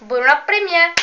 Buona premiere!